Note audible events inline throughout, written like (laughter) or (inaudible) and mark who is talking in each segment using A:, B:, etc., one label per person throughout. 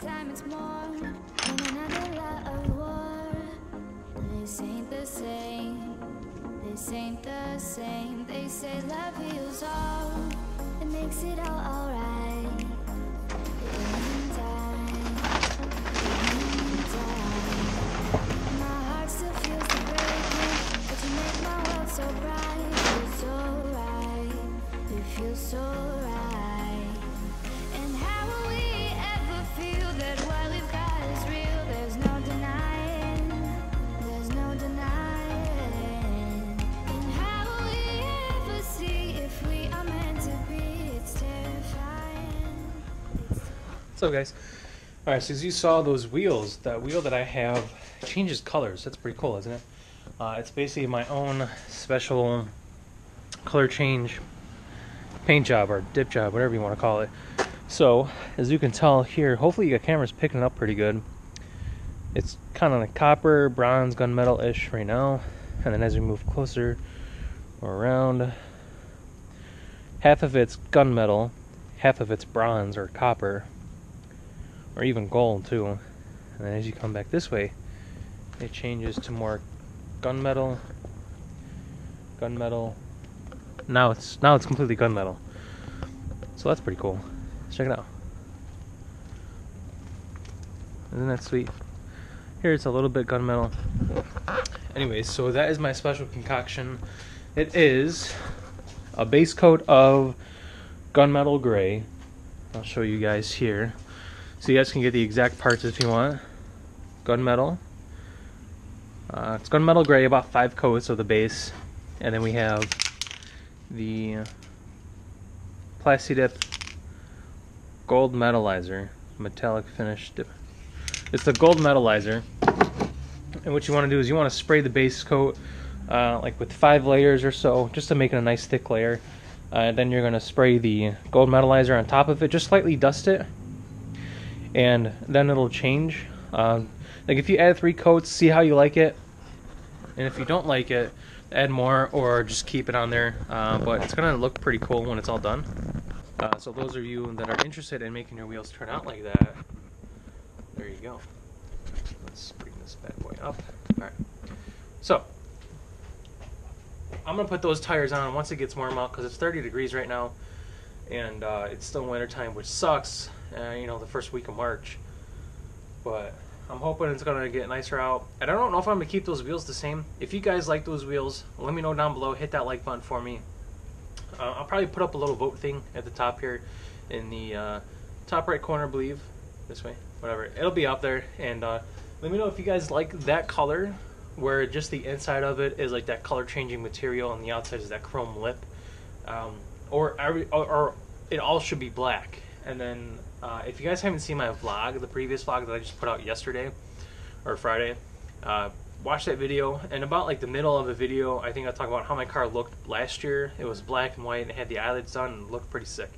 A: time it's more than another lot of war. This ain't the same. This ain't the same. They say love heals all. It makes it all alright.
B: What's up, guys? All right, so as you saw those wheels, that wheel that I have changes colors. That's pretty cool, isn't it? Uh, it's basically my own special color change paint job or dip job, whatever you want to call it. So, as you can tell here, hopefully your camera's picking it up pretty good. It's kind of like copper, bronze, gunmetal-ish right now, and then as we move closer or around, half of it's gunmetal, half of it's bronze or copper, or even gold too. And then as you come back this way, it changes to more gunmetal, gunmetal. Now it's now it's completely gunmetal. So that's pretty cool. Let's check it out. Isn't that sweet? Here it's a little bit gunmetal. Anyways, so that is my special concoction. It is a base coat of gunmetal gray. I'll show you guys here. So you guys can get the exact parts if you want. Gunmetal. Uh, it's gunmetal gray, about five coats of the base. And then we have the Plasti Dip Gold Metalizer. Metallic finish dip. It's the gold metalizer. And what you want to do is you want to spray the base coat uh, like with five layers or so, just to make it a nice thick layer. Uh, and then you're going to spray the gold metalizer on top of it, just slightly dust it, and then it'll change. Um, like if you add three coats, see how you like it, and if you don't like it, add more or just keep it on there. Uh, but it's to look pretty cool when it's all done. Uh, so those of you that are interested in making your wheels turn out like that, there you go. Let's bring this bad boy up. All right. So I'm gonna put those tires on once it gets warm out because it's 30 degrees right now, and uh, it's still winter time, which sucks. Uh, you know, the first week of March. But I'm hoping it's gonna get nicer out. And I don't know if I'm gonna keep those wheels the same. If you guys like those wheels, let me know down below. Hit that like button for me. Uh, I'll probably put up a little vote thing at the top here in the uh, top right corner, I believe. This way, whatever. It'll be up there, and uh, let me know if you guys like that color, where just the inside of it is like that color changing material, and the outside is that chrome lip, um, or, or or it all should be black. And then uh, if you guys haven't seen my vlog, the previous vlog that I just put out yesterday or Friday, uh, watch that video. And about like the middle of the video, I think I talk about how my car looked last year. It was black and white and it had the eyelids done and looked pretty sick.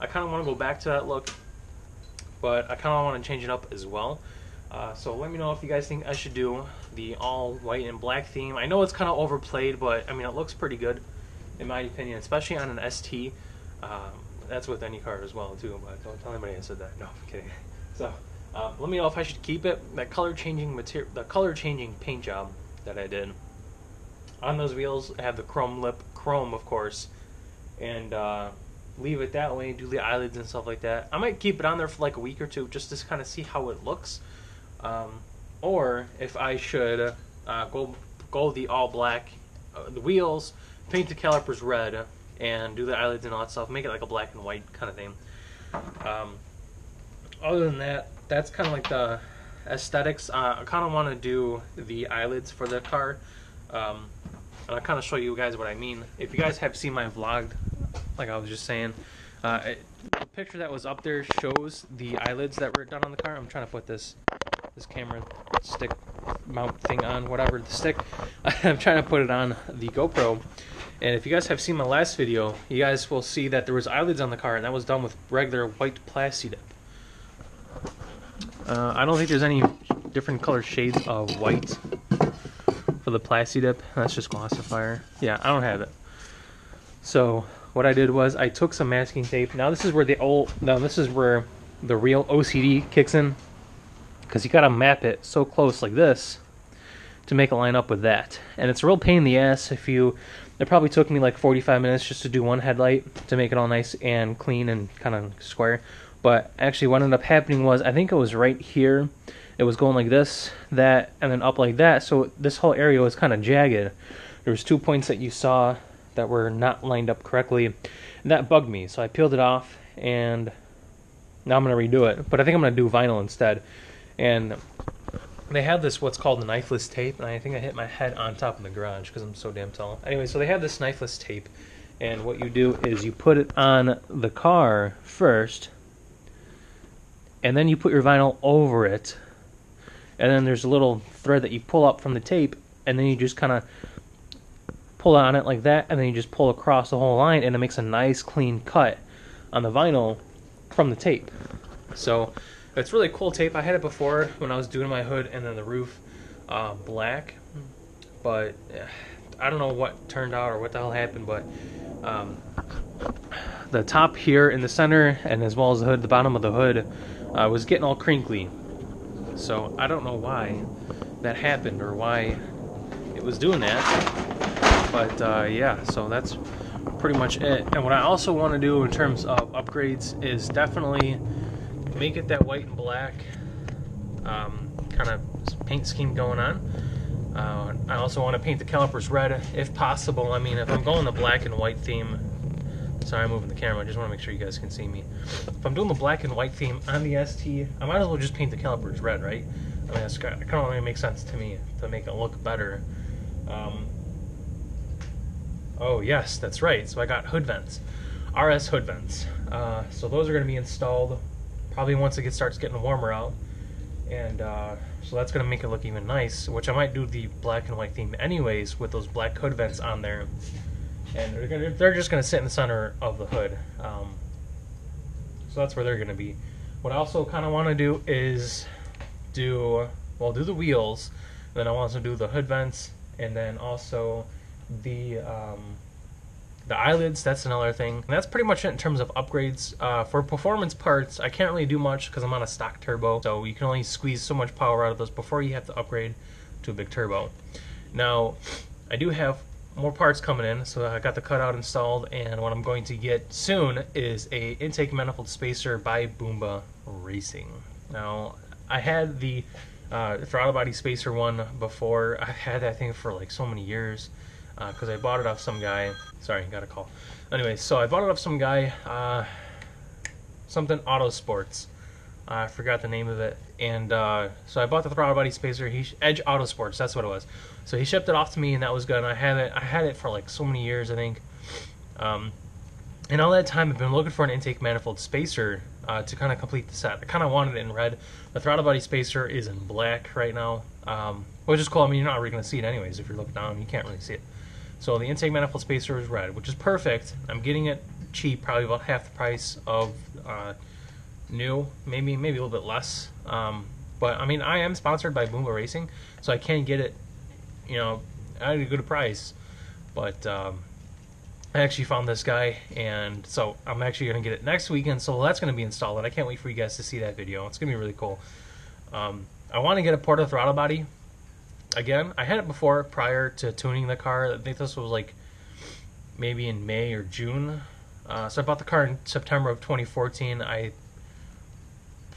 B: I kind of want to go back to that look, but I kind of want to change it up as well. Uh, so let me know if you guys think I should do the all white and black theme. I know it's kind of overplayed, but I mean it looks pretty good in my opinion, especially on an ST. Um, that's with any car as well too, but don't tell anybody I said that. No, I'm kidding. (laughs) So uh, let me know if I should keep it. That color changing material, the color changing paint job that I did on those wheels. I have the chrome lip, chrome of course, and uh, leave it that way. Do the eyelids and stuff like that. I might keep it on there for like a week or two just to kind of see how it looks, um, or if I should uh, go go the all black, uh, the wheels, paint the calipers red, and do the eyelids and all that stuff. Make it like a black and white kind of thing. Um, other than that, that's kind of like the aesthetics. Uh, I kind of want to do the eyelids for the car. Um, and I'll kind of show you guys what I mean. If you guys have seen my vlog, like I was just saying, uh, it, the picture that was up there shows the eyelids that were done on the car. I'm trying to put this this camera stick mount thing on, whatever the stick. (laughs) I'm trying to put it on the GoPro. And if you guys have seen my last video, you guys will see that there was eyelids on the car, and that was done with regular white plastic. Uh, I don't think there's any different color shades of white for the Plastidip. That's just Glossifier. Yeah, I don't have it. So what I did was I took some masking tape. Now this is where the old. Now this is where the real OCD kicks in because you got to map it so close like this to make it line up with that. And it's a real pain in the ass if you. It probably took me like 45 minutes just to do one headlight to make it all nice and clean and kind of square. But actually, what ended up happening was I think it was right here. It was going like this, that, and then up like that. So this whole area was kind of jagged. There was two points that you saw that were not lined up correctly. And that bugged me, so I peeled it off and now I'm gonna redo it. But I think I'm gonna do vinyl instead. And they have this what's called the knifeless tape, and I think I hit my head on top of the garage because I'm so damn tall. Anyway, so they have this knifeless tape, and what you do is you put it on the car first, and then you put your vinyl over it, and then there's a little thread that you pull up from the tape, and then you just kind of pull on it like that, and then you just pull across the whole line, and it makes a nice clean cut on the vinyl from the tape. So it's really cool tape. I had it before when I was doing my hood and then the roof uh, black, but I don't know what turned out or what the hell happened, but um, the top here in the center and as well as the hood, the bottom of the hood, uh, was getting all crinkly. So I don't know why that happened or why it was doing that. But uh, yeah, so that's pretty much it. And what I also want to do in terms of upgrades is definitely make it that white and black um, kind of paint scheme going on. Uh, I also want to paint the calipers red if possible. I mean, if I'm going the black and white theme, sorry, I'm moving the camera. I just want to make sure you guys can see me. If I'm doing the black and white theme on the ST, I might as well just paint the calipers red, right? I mean, that's kind of only makes sense to me to make it look better. Um, oh yes, that's right. So I got hood vents, RS hood vents. Uh, so those are going to be installed probably once it gets, starts getting warmer out. And uh, so that's going to make it look even nice, which I might do the black and white theme anyways with those black hood vents on there. And they're, gonna, they're just going to sit in the center of the hood. Um, so that's where they're going to be. What I also kind of want to do is do, well, do the wheels. Then I want to do the hood vents and then also the um, the eyelids, that's another thing. And that's pretty much it in terms of upgrades. Uh, for performance parts, I can't really do much because I'm on a stock turbo, so you can only squeeze so much power out of those before you have to upgrade to a big turbo. Now, I do have more parts coming in, so I got the cutout installed, and what I'm going to get soon is a intake manifold spacer by Boomba Racing. Now, I had the uh, throttle body spacer one before. I've had that thing for like so many years because uh, I bought it off some guy. Sorry, got a call. Anyway, so I bought it off some guy, uh, something Auto Sports. I forgot the name of it, and uh, so I bought the throttle body spacer. He Edge Auto Sports, that's what it was. So he shipped it off to me, and that was good. And I had it. I had it for like so many years, I think. Um, and all that time, I've been looking for an intake manifold spacer uh, to kind of complete the set. I kind of wanted it in red. The throttle body spacer is in black right now, um, which is cool. I mean, you're not really going to see it anyways. If you're looking down, you can't really see it. So the intake manifold spacer is red, which is perfect. I'm getting it cheap, probably about half the price of uh, new, maybe maybe a little bit less. Um, but I mean, I am sponsored by Boomba Racing, so I can get it, you know, at a good price. But um, I actually found this guy, and so I'm actually going to get it next weekend. So that's going to be installed, I can't wait for you guys to see that video. It's going to be really cool. Um, I want to get a ported throttle body again, I had it before prior to tuning the car. I think this was like maybe in May or June. Uh, so I bought the car in September of 2014. I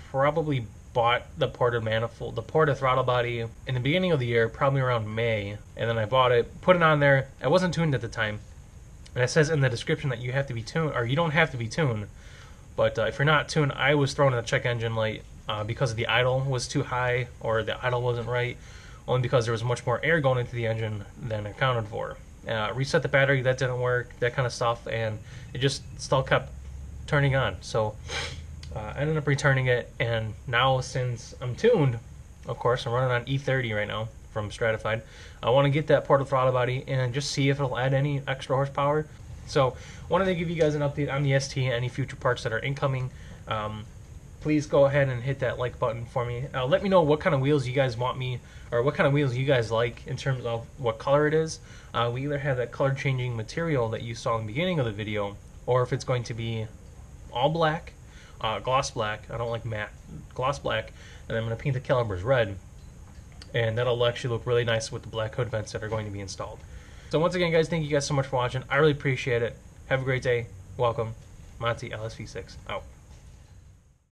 B: probably bought the ported manifold, the ported throttle body in the beginning of the year, probably around May, and then I bought it, put it on there. I wasn't tuned at the time, and it says in the description that you have to be tuned, or you don't have to be tuned. But uh, if you're not tuned, I was thrown in the check engine light uh, because the idle was too high or the idle wasn't right only because there was much more air going into the engine than accounted for. Uh, reset the battery, that didn't work, that kind of stuff, and it just still kept turning on. So uh, I ended up returning it, and now since I'm tuned, of course, I'm running on E30 right now from Stratified. I want to get that ported throttle body and just see if it'll add any extra horsepower. So wanted to give you guys an update on the ST, and any future parts that are incoming. Um, please go ahead and hit that like button for me. Uh, let me know what kind of wheels you guys want me, or what kind of wheels you guys like in terms of what color it is. Uh, we either have that color changing material that you saw in the beginning of the video, or if it's going to be all black, uh, gloss black, I don't like matte, gloss black, and I'm going to paint the calipers red, and that'll actually look really nice with the black hood vents that are going to be installed. So once again guys, thank you guys so much for watching, I really appreciate it, have a great day, welcome, Monte LSV6 out.